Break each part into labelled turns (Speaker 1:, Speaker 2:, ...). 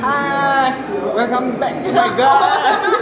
Speaker 1: Hi, welcome back to my god.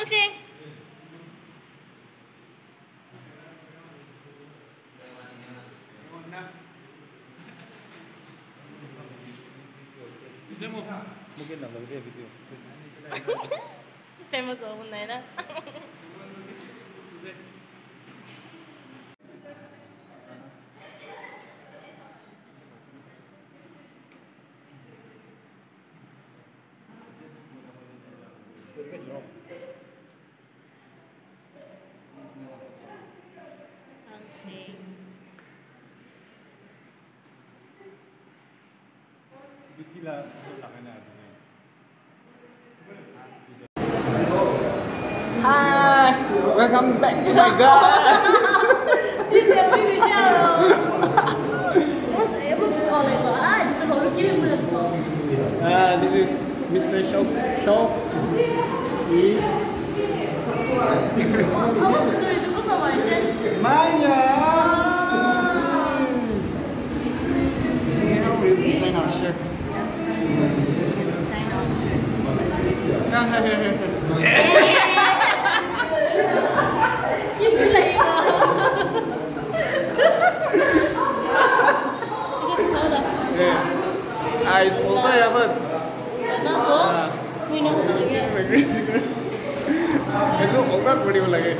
Speaker 2: 성신 け
Speaker 3: る
Speaker 1: な
Speaker 3: んだけ
Speaker 1: どやめてよ
Speaker 3: famous
Speaker 1: Welcome back to my god.
Speaker 2: Teacher, we will show.
Speaker 1: Uh, this is Mr.
Speaker 2: Show.
Speaker 1: Show. E. beri lagi.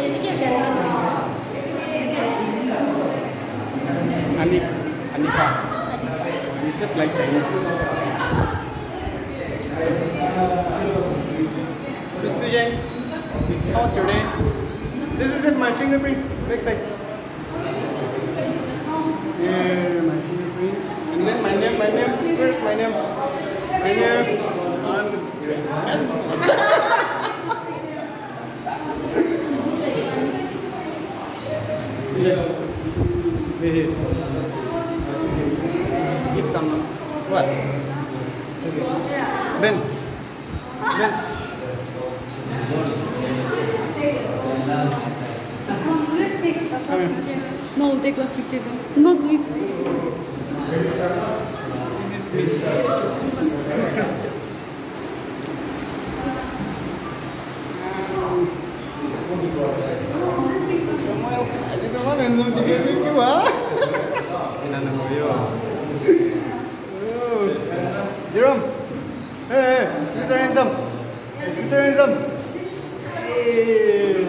Speaker 2: ini dia kan.
Speaker 1: Anik, Anika. It's just like Chinese. Mr. Yang, how was your day? This is it, my fingerprint. Next side. Yeah, my fingerprint. And then my name, my name. Where's my name? My name. Give some. What? Ben. Ben.
Speaker 2: No, take last picture. Not which.
Speaker 1: This is Jerome! Hey, hey, Mr. Handsome! Mr. Handsome! Hey!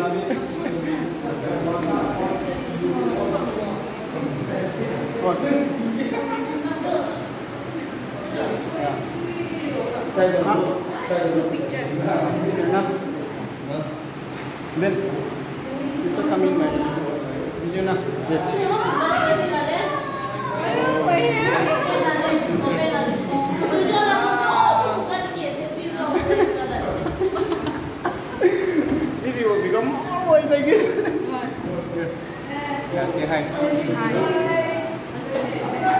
Speaker 1: What? Yeah. Na. Tayo Then, Picture na. coming bisa kami main video na. Ben. Maybe will become oh, more white like this. Yeah, say hi.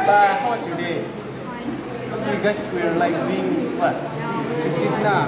Speaker 1: But how was your day? You guys were like being what? This is now.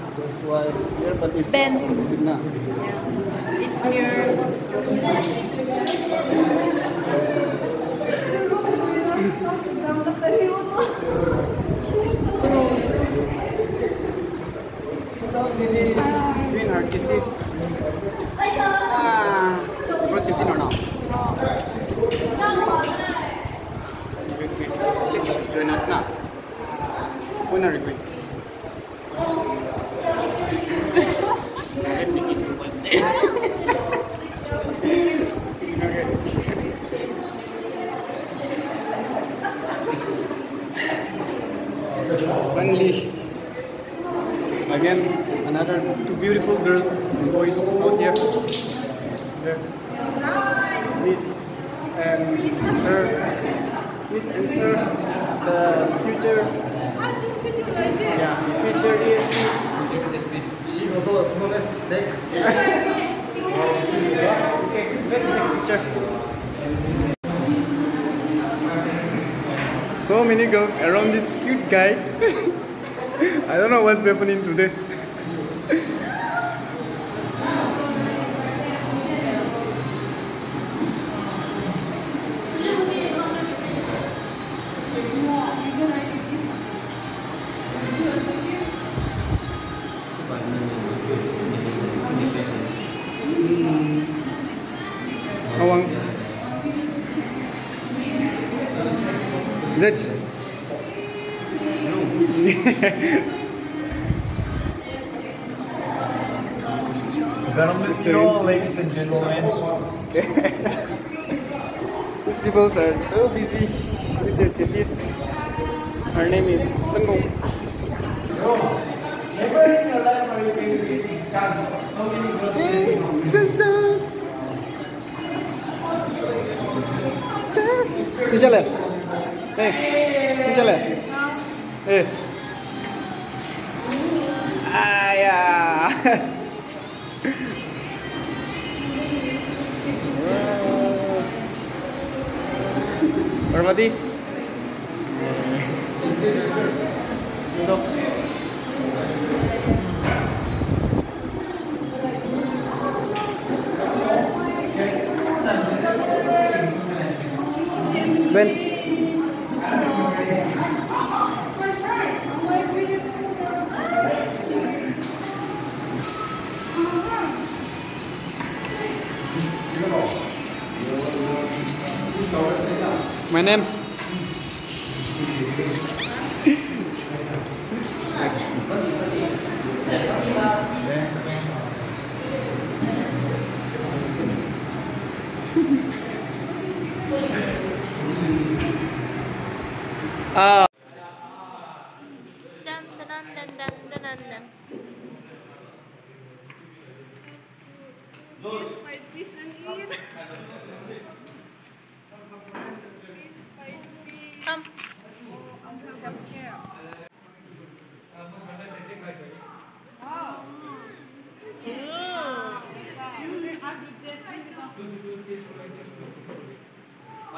Speaker 1: This was here, but it's
Speaker 2: Ben.
Speaker 1: This is now.
Speaker 2: it's here.
Speaker 1: So busy doing her kisses. Ah, brought you dinner now. Wait, wait. Please join us now. When are you going? Let me eat you one day. Okay. Finally, again, another two beautiful girls and boys out here. There. Miss and Sir, Miss and Sir, the future, yeah, the future is
Speaker 4: She's also a smallest snake.
Speaker 1: Okay, let's take picture. So many girls around this cute guy. I don't know what's happening today. Zet.
Speaker 4: Welcome to Seoul, ladies and gentlemen.
Speaker 1: These people are so busy with their thesis. Her name is Zhengong.
Speaker 4: Never in your life are you going to get this chance. So many girls chasing you.
Speaker 1: Nih, bisa lihat? Eh. Ayah. Ya. Hormati. Ben
Speaker 3: Ben. Oh. Dan, dan, dan, dan, dan, dan.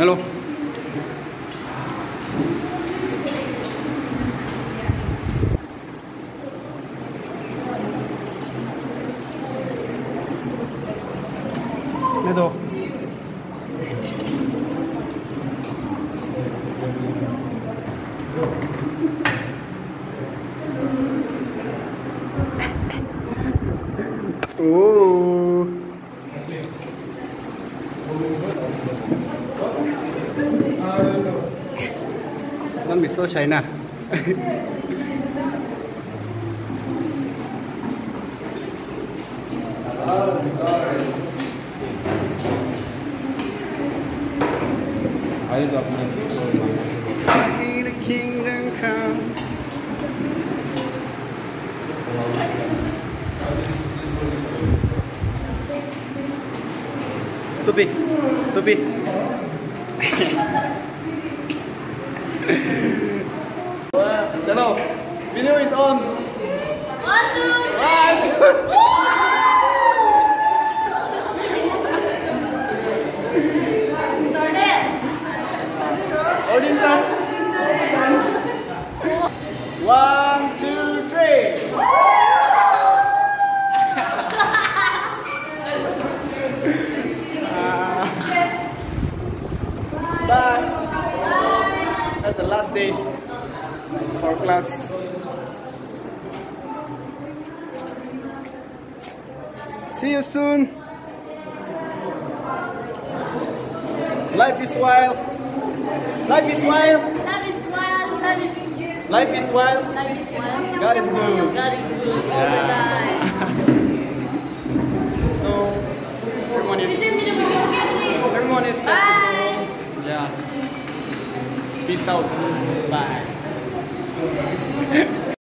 Speaker 1: hello 别走 Don't be so shy na.
Speaker 5: Ayaw daw ako ng
Speaker 1: May the kingdom come. Tupi. Tupi. Video is on.
Speaker 2: One, two,
Speaker 1: One.
Speaker 2: started.
Speaker 1: One, two, three. Bye. That's the last day for class. See you soon. Life is wild. Life is wild.
Speaker 2: Life is wild, love is good.
Speaker 1: Life is wild.
Speaker 2: Love is wild.
Speaker 1: God is good.
Speaker 2: God is good all the time.
Speaker 1: So everyone is
Speaker 2: send me the video again, please.
Speaker 1: everyone is set
Speaker 2: Bye.
Speaker 1: Yeah. Peace out. Bye.